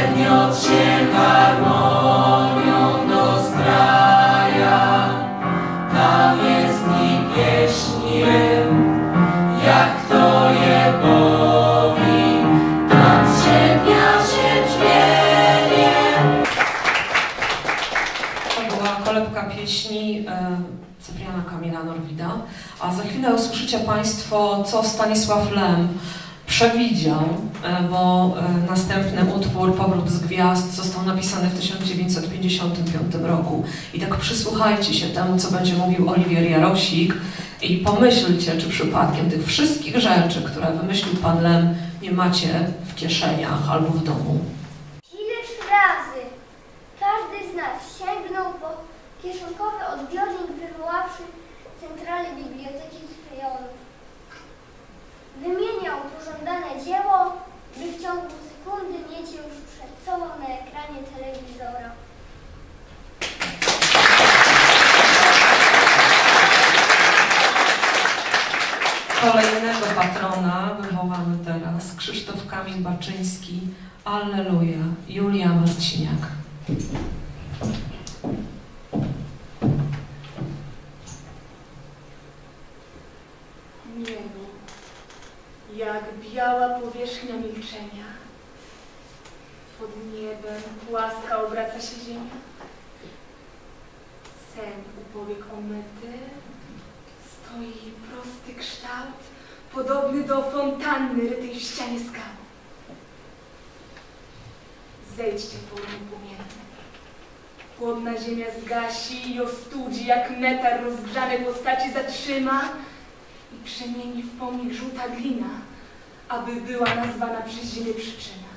Przedmiot się harmonią dozbraja, tam jest pieśń rym, jak to je bowi, tam ziemia się dźwięknie. To była kolebka pieśni e, Cypriana Kamila Norwida. A za chwilę usłyszycie Państwo, co Stanisław Lem przewidział, e, bo e, następny utwór Powrót z Gwiazd został napisany w 1955 roku. I tak przysłuchajcie się temu, co będzie mówił Oliwier Jarosik i pomyślcie, czy przypadkiem tych wszystkich rzeczy, które wymyślił Pan Lem, nie macie w kieszeniach albo w domu. Ileż razy każdy z nas sięgnął po kieszonkowy odbiornik wywoławszy centralę biblioteki z rejonów. Wymieniał pożądane dzieło, by w ciągu sekundy mieć już przed sobą na ekranie telewizora. Kolejnego patrona wywołamy teraz. Krzysztof Kamil Baczyński. Alleluja. Julia Marciniak. Jak biała powierzchnia milczenia. Pod niebem płaska obraca się ziemia. Sen u powiek omyty, stoi prosty kształt, podobny do fontanny rytej w ścianie skał. Zejdźcie formy płomienne. Chłodna ziemia zgasi i ostudzi, jak metar rozgrzanej postaci zatrzyma i przemieni w pomnik żółta glina, aby była nazwana przez ziemię przyczyna.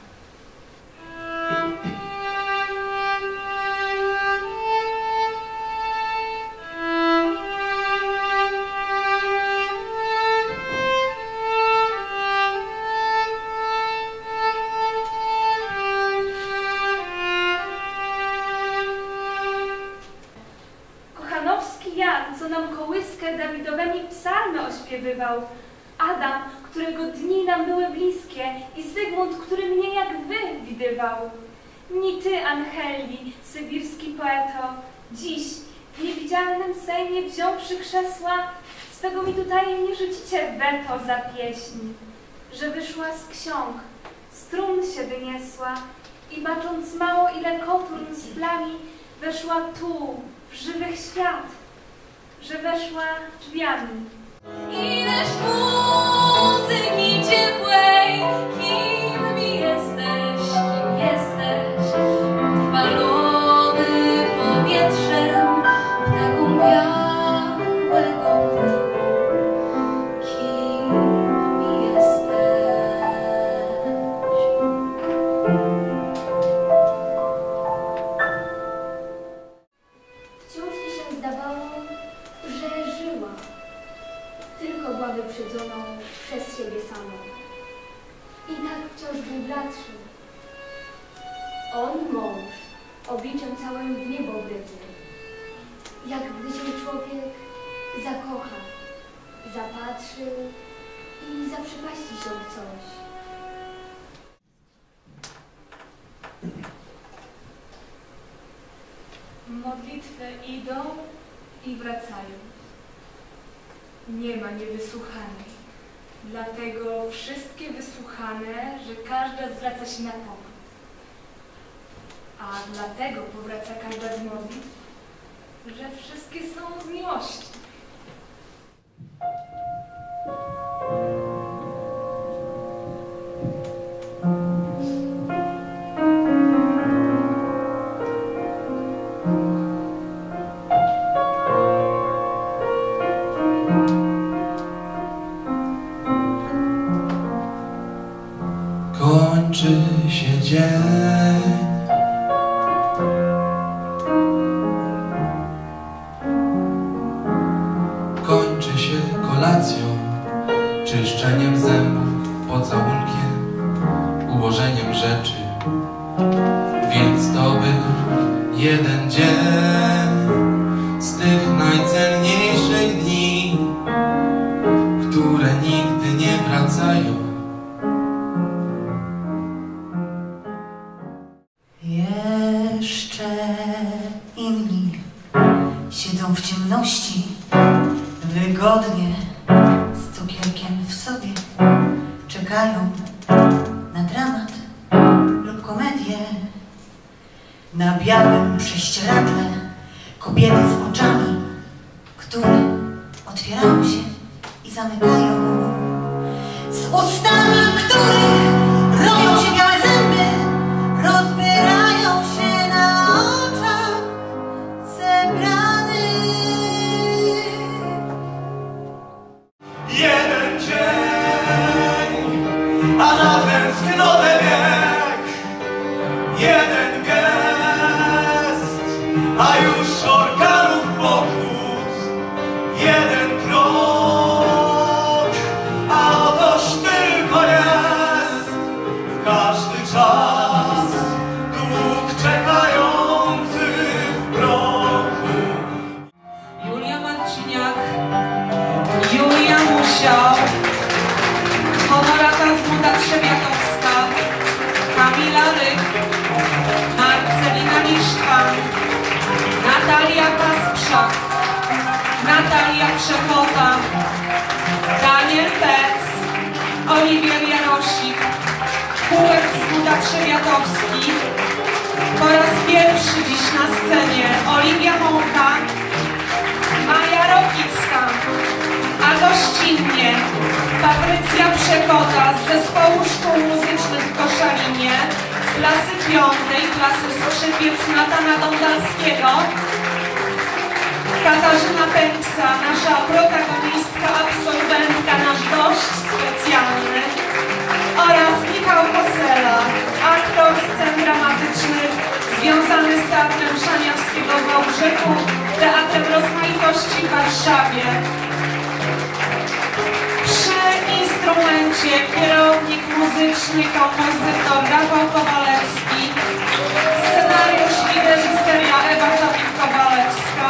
Ośpiewywał. Adam, którego dni nam były bliskie i Zygmunt, który mnie jak wy widywał. Ni ty, Angeli, sybirski poeto, dziś w niewidzialnym Sejmie wziąwszy krzesła, swego mi tutaj nie rzucicie weto za pieśń, że wyszła z ksiąg, strun się wyniesła i bacząc mało ile koturn z plami, weszła tu, w żywych świat, że weszła drzwiami. Ileż muzyki ciepłej, On mąż, obliczem całym w niebo wryty. Jak gdy się człowiek zakocha, zapatrzy i zaprzepaści się w coś. Modlitwy idą i wracają. Nie ma niewysłuchanej. Dlatego wszystkie wysłuchane, że każda zwraca się na powrót. A dlatego powraca modlitw, że wszystkie są z miłości. Kończy się czyszczeniem zębów, pocałunkiem, ułożeniem rzeczy. Więc to był jeden dzień z tych najcenniejszych dni, które nigdy nie wracają. Jeszcze inni siedzą w ciemności, wygodnie, Na dramat lub komedię. Na białym prześcieradle kobiety z oczami, które otwierają się i zamykają. Z ustami, których roją się białe zęby, rozbierają się na oczach zebranych. Jeden dzień, We can all. Oliwier Jarosik, Hubert Zmuda Trzebiatowski, po raz pierwszy dziś na scenie Oliwia Mąka, Maja Rokicka, a gościnnie Patrycja Przekota z Zespołu Szkół Muzycznych w Koszalinie, klasy piątej, klasy skrzypiec Natana Dądalskiego, Katarzyna Pęksa, nasza protagonistka, absolwentka, gość specjalny oraz Michał Kosela, aktor scen dramatycznych związany z Teatrem Szaniawskiego w Wałbrzychu, Teatrem Rozmaitości w Warszawie. Przy instrumencie kierownik muzyczny, kompozytor Rafał Kowalewski, scenariusz i reżyseria Ewa Czapik-Kowalewska.